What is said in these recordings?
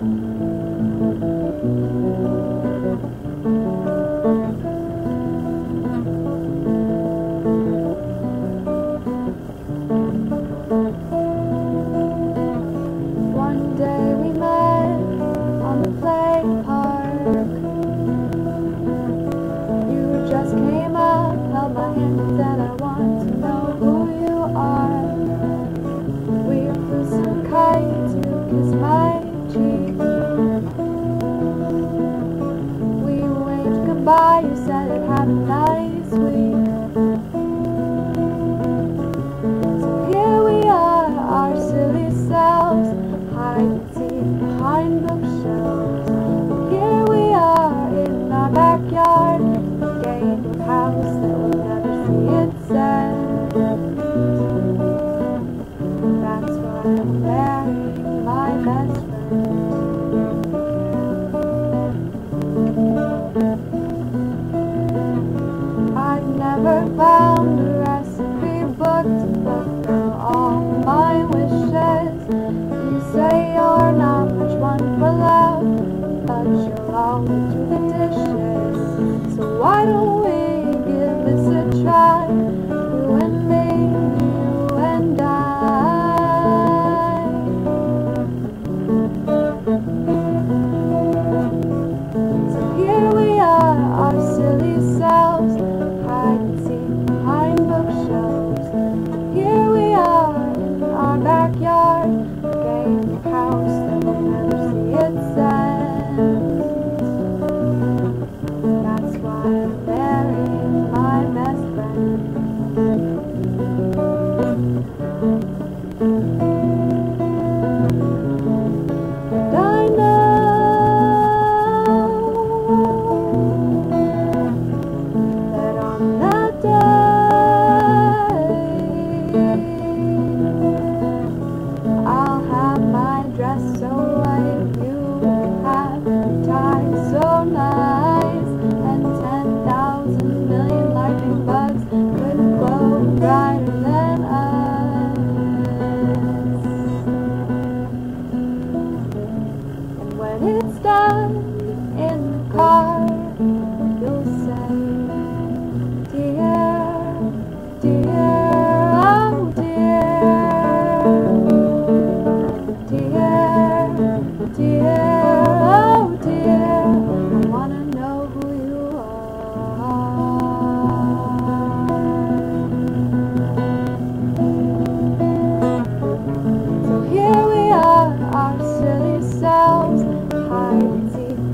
One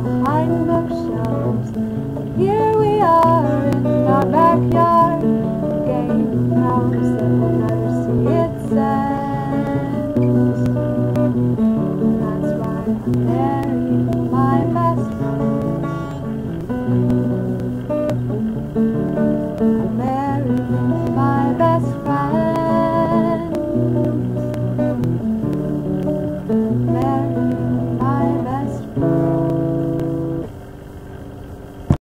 behind bookshelves. Here we are in our backyard, we'll never see. That's why I'm.